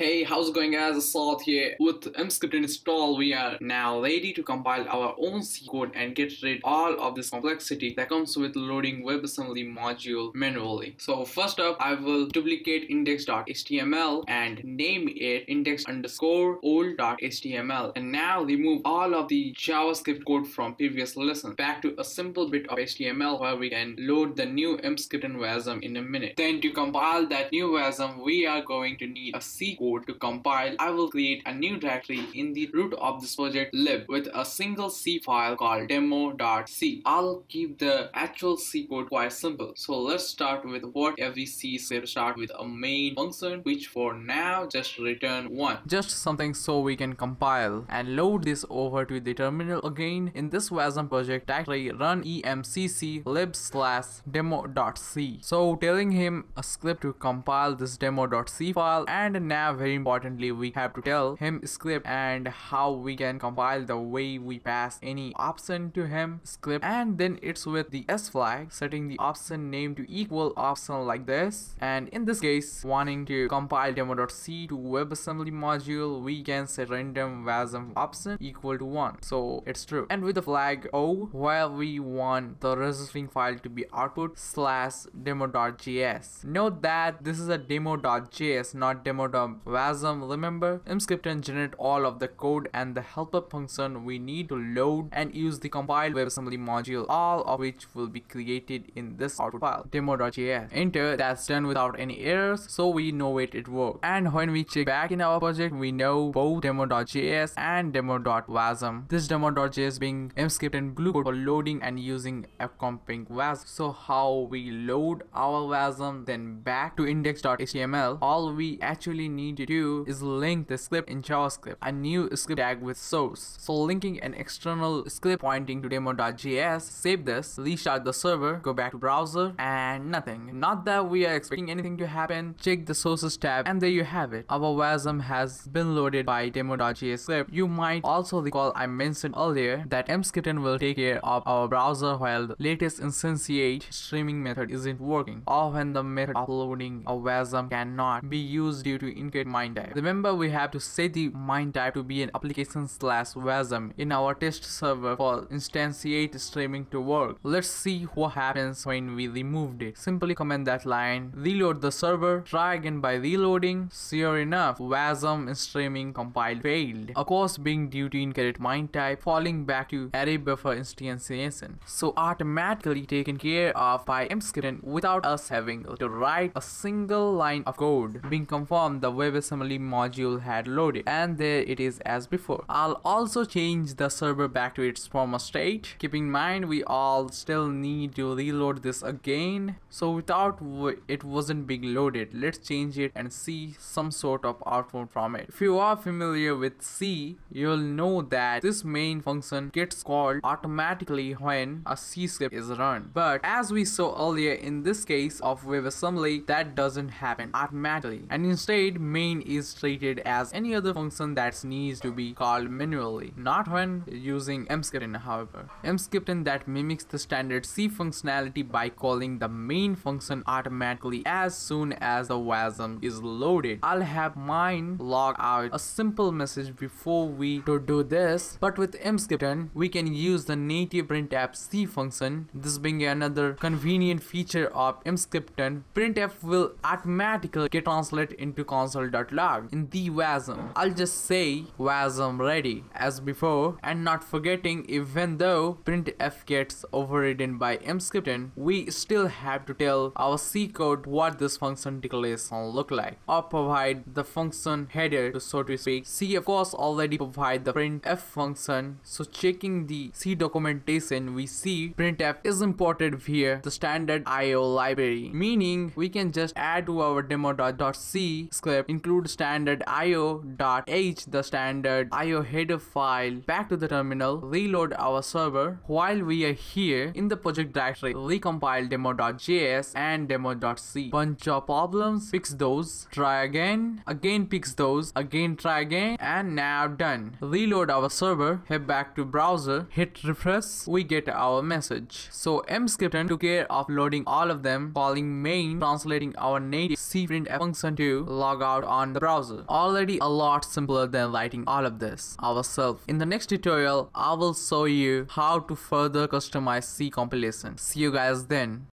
Hey, how's it going guys? Asad here. With Emscripten install, we are now ready to compile our own C code and get rid all of this complexity that comes with loading WebAssembly module manually. So first up, I will duplicate index.html and name it index underscore old.html and now remove all of the JavaScript code from previous lesson back to a simple bit of HTML where we can load the new Emscripten and WASM in a minute. Then to compile that new WASM, we are going to need a C code code to compile, I will create a new directory in the root of this project lib with a single C file called demo.c. I'll keep the actual C code quite simple. So let's start with what every C script start with a main function which for now just return 1. Just something so we can compile and load this over to the terminal again. In this WASM project directory run emcc lib slash demo.c. So telling him a script to compile this demo.c file and now very importantly we have to tell Emscripten and how we can compile the way we pass any option to Emscripten. And then it's with the s flag setting the option name to equal option like this. And in this case wanting to compile demo.c to WebAssembly module we can set random wasm option equal to 1 so it's true. And with the flag o while we want the registering file to be output slash demo.js note that this is a demo.js not demo.wasm Wasm, remember? Emscripten can generate all of the code and the helper function we need to load and use the compiled WebAssembly module, all of which will be created in this output file, demo.js. Enter, that's done without any errors, so we know it, it worked. And when we check back in our project, we know both demo.js and demo.wasm. This demo.js being Emscripten and glue code for loading and using fcomping wasm. So how we load our wasm, then back to index.html, all we actually need to do is link the script in JavaScript, a new script tag with source. So linking an external script pointing to demo.js, save this, restart the server, go back to browser, and nothing. Not that we are expecting anything to happen, check the sources tab, and there you have it. Our WASM has been loaded by demo.js script. You might also recall I mentioned earlier that Emscripten will take care of our browser while the latest instantiate streaming method isn't working, or when the method uploading a WASM cannot be used due to incorrect MIME type. Remember we have to set the MIME type to be an application slash WASM in our test server for instantiate streaming to work. Let's see what happens when we removed it. Simply comment that line, reload the server, try again by reloading. Sure enough, WASM streaming compiled failed. Of course being due to incorrect MIME type, falling back to array buffer instantiation. So automatically taken care of by Emscripten without us having to write a single line of code. Being confirmed the web WebAssembly module had loaded and there it is as before. I'll also change the server back to its former state. Keep in mind we all still need to reload this again. So without it wasn't being loaded, let's change it and see some sort of output from it. If you are familiar with C, you'll know that this main function gets called automatically when a C script is run. But as we saw earlier in this case of WebAssembly, that doesn't happen automatically and instead main main is treated as any other function that needs to be called manually, not when using Emscripten however. Emscripten that mimics the standard C functionality by calling the main function automatically as soon as the WASM is loaded. I'll have mine log out a simple message before we to do this, but with Emscripten we can use the native printf C function, this being another convenient feature of Emscripten. Printf will automatically get translated into console log in the WASM. I'll just say WASM ready as before and not forgetting even though printf gets overridden by Emscripten, we still have to tell our C code what this function declaration look like or provide the function header to so to speak. C of course already provide the printf function so checking the C documentation we see printf is imported via the standard IO library meaning we can just add to our demo.c script include standard io.h the standard io header file back to the terminal reload our server. While we are here in the project directory recompile demo.js and demo.c bunch of problems fix those try again again fix those again try again and now done. Reload our server head back to browser hit refresh we get our message. So Emscripten took care of loading all of them calling main translating our native c printf function to log out on the browser. Already a lot simpler than writing all of this ourselves. In the next tutorial, I will show you how to further customize C compilation. See you guys then.